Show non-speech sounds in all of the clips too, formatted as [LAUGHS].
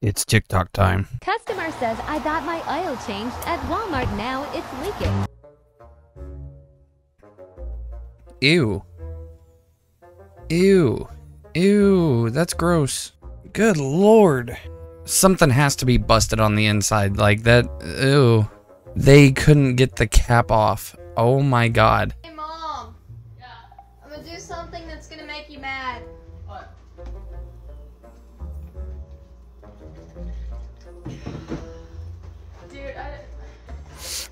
It's TikTok time. Customer says I got my oil changed at Walmart now it's leaking. Ew. Ew. Ew. That's gross. Good lord. Something has to be busted on the inside. Like that. Ew. They couldn't get the cap off. Oh my god.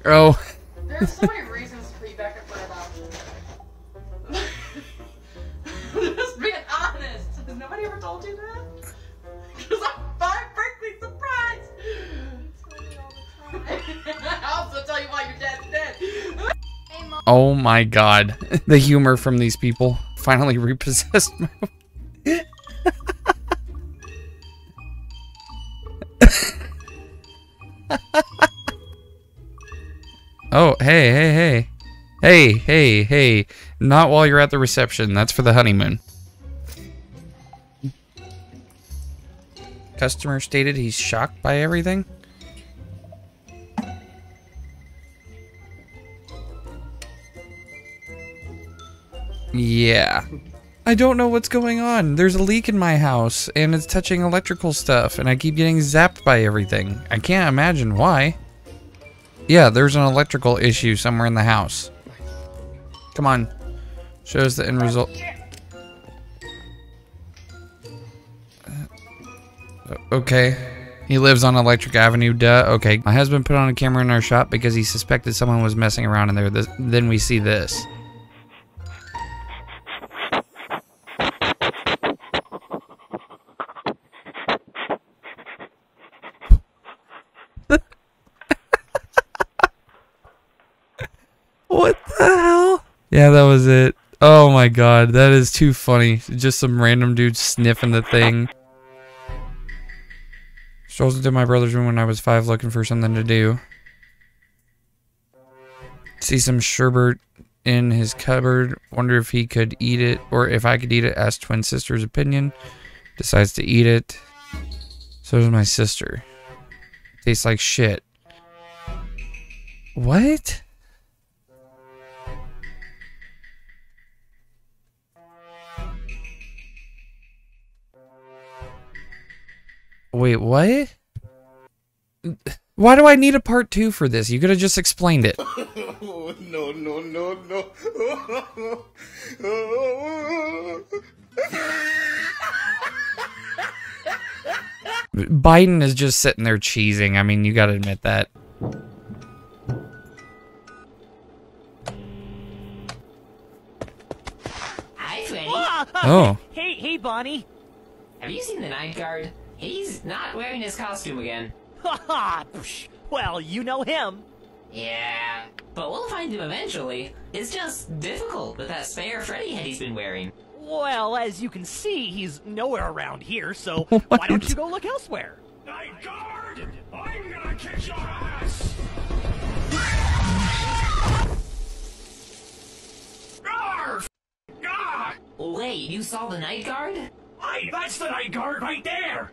Oh. there's [LAUGHS] so many reasons to be Becca for adoption. Just being honest. Has nobody ever told you that? Because I'm fine, frankly surprised. [LAUGHS] I also tell you why your dad's dead. Hey, Oh my god. [LAUGHS] The humor from these people finally repossessed my. Oh, hey, hey, hey. Hey, hey, hey. Not while you're at the reception. That's for the honeymoon. Customer stated he's shocked by everything. Yeah. I don't know what's going on. There's a leak in my house, and it's touching electrical stuff, and I keep getting zapped by everything. I can't imagine why. Yeah, there's an electrical issue somewhere in the house. Come on. Shows the end result. Uh, Okay. He lives on Electric Avenue, duh. Okay. My husband put on a camera in our shop because he suspected someone was messing around in there. This, then we see this. What the hell? Yeah, that was it. Oh my god, that is too funny. Just some random dude sniffing the thing. Strolls into my brother's room when I was five looking for something to do. See some sherbet in his cupboard. Wonder if he could eat it or if I could eat it. Ask twin sister's opinion. Decides to eat it. So does my sister. Tastes like shit. What? Wait, what? Why do I need a part two for this? You could have just explained it. Oh, [LAUGHS] no, no, no, no. Biden is just sitting there cheesing. I mean, you gotta admit that. Hi, Freddy. Oh. [LAUGHS] Hey, hey, Bonnie. Have you seen the night guard? He's not wearing his costume again. Ha ha! Well, you know him. Yeah, but we'll find him eventually. It's just difficult with that spare Freddy head he's been wearing. Well, as you can see, he's nowhere around here, so [LAUGHS] why don't you go look elsewhere? Night guard! I'm gonna kick your ass! Arf! Ah! Wait, you saw the night guard? Aye, that's the night guard right there!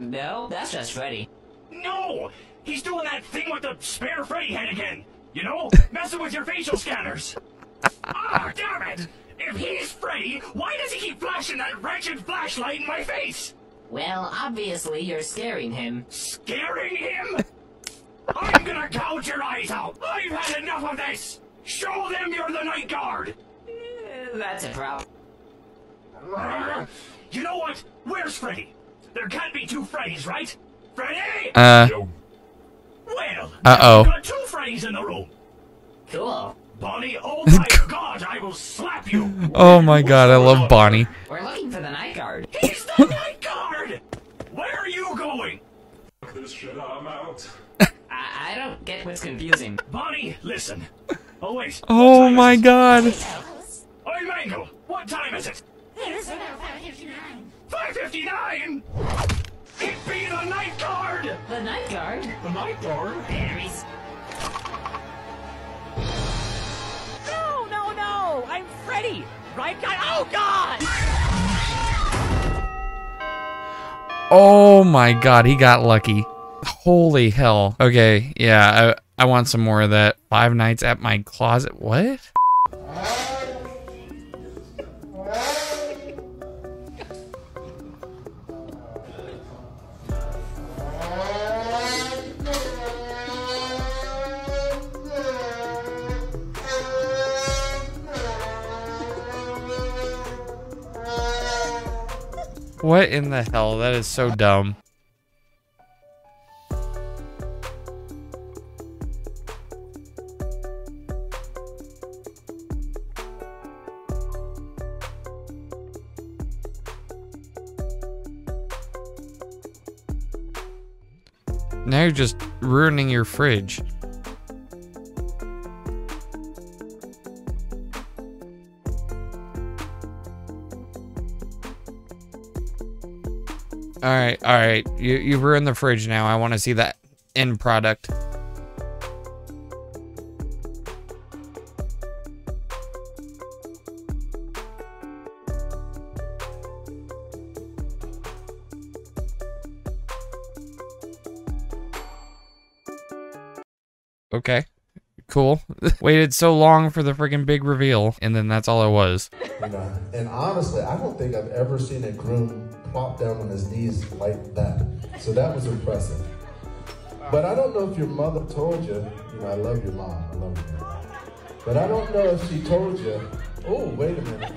No, that's just Freddy. No! He's doing that thing with the spare Freddy head again! You know, [LAUGHS] messing with your facial scanners! Ah, damn it! If he's Freddy, why does he keep flashing that wretched flashlight in my face? Well, obviously you're scaring him. Scaring him? I'm gonna gouge your eyes out! I've had enough of this! Show them you're the night guard! Eh, That's a problem. Uh, You know what? Where's Freddy? There can't be two Freddys, right? Freddy! Uh. Well, Uh-oh. Got two Freddys in the room. Cool. Bonnie, oh [LAUGHS] my god, I will slap you! [LAUGHS] Oh my god, I love Bonnie. We're looking for the night guard. He's the [LAUGHS] night guard! Where are you going? Fuck this shit, I'm out. I, I don't get what's confusing. Bonnie, listen. Oh wait. Oh my is it? god. Oi, Mangle, what time is it? It's about 559. 559? It be the night guard! The night guard? The night guard? There he's... No, no, no! I'm Freddy! Right guy? Oh, God! Oh my god, he got lucky. Holy hell. Okay, yeah, I, I want some more of that. Five nights at my closet. What? What in the hell? That is so dumb. Now you're just ruining your fridge. Alright, alright. You you ruined the fridge now. I want to see that end product. Okay. Cool. [LAUGHS] Waited so long for the freaking big reveal, and then that's all it was. And honestly, I don't think I've ever seen a groom plop down on his knees like that. So that was impressive. But I don't know if your mother told you, you know, I love your mom, I love you. But I don't know if she told you, oh, wait a minute.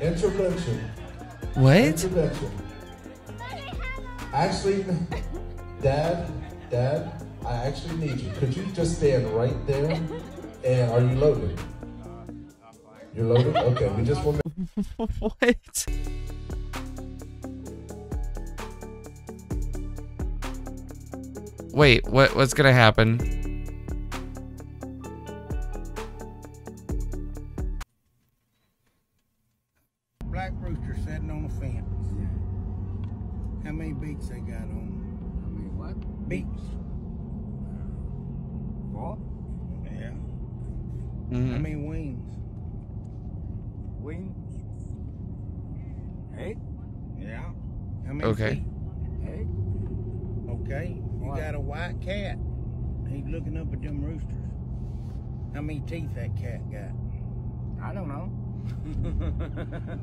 Intervention. What? Intervention. Actually, Dad, Dad, I actually need you. Could you just stand right there? And are you loaded? You're loaded? Okay, we just want to [LAUGHS] what? Wait, what what's gonna happen? Black rooster sitting on a fence. How many beaks they got on? How many what? Beaks. What? Yeah. How Mhm. many wings? Wings? Eight. Yeah. How many Okay. feet? Eight. Okay. You got a white cat. He's looking up at them roosters. How many teeth that cat got? I don't know.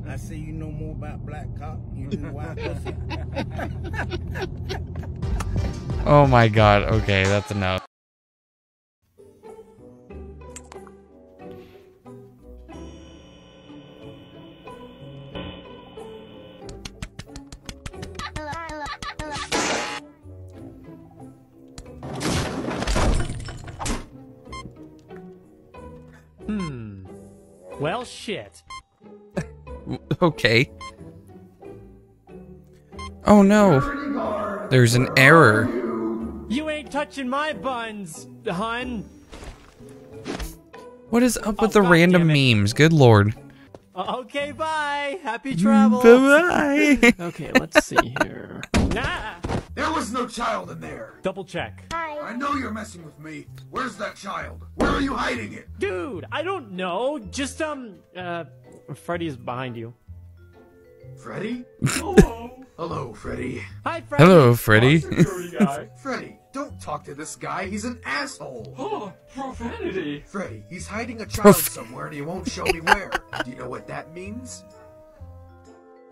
[LAUGHS] I see you know more about black cock than you do white pussy. Oh my god, okay, that's enough. Well, shit. [LAUGHS] Okay. Oh no. There's an error. You ain't touching my buns, hun. What is up with Oh, the God random memes? Good lord. Uh, okay, bye. Happy travels. Bye Okay, let's see here. Nah. There was no child in there. Double check. I know you're messing with me. Where's that child? Where are you hiding it? Dude, I don't know. Just, um, uh, Freddy's behind you. Freddy? Hello. Hello, Freddy. Hi, Freddy. Hello, Freddy. [LAUGHS] Freddy, don't talk to this guy. He's an asshole. Oh, profanity. Freddy, he's hiding a child somewhere and he won't show me where. [LAUGHS] Do you know what that means?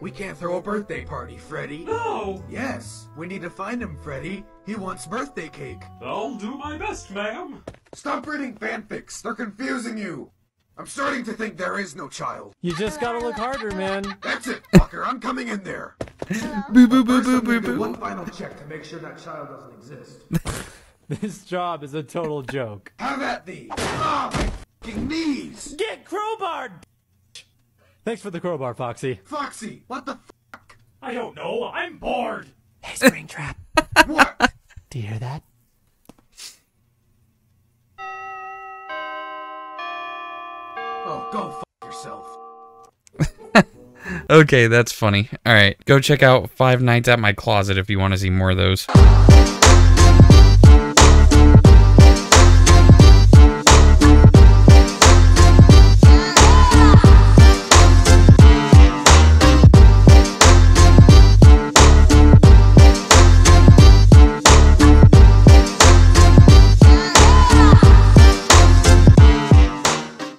We can't throw a birthday party, Freddy. No. Yes, we need to find him, Freddy. He wants birthday cake. I'll do my best, ma'am. Stop reading fanfics. They're confusing you. I'm starting to think there is no child. You just gotta look harder, man. That's it, fucker. I'm coming in there. [LAUGHS] Boo boo boo boo boo boo. one final check to make sure that child doesn't exist. [LAUGHS] This job is a total joke. Have at thee! Ah, my fucking knees! Get crowbarred! Thanks for the crowbar, Foxy. Foxy, what the fuck? I don't know. I'm bored. Hey, Springtrap. [LAUGHS] What? Do you hear that? Oh, go fuck yourself. [LAUGHS] Okay, that's funny. Alright, go check out Five Nights at My Closet if you want to see more of those.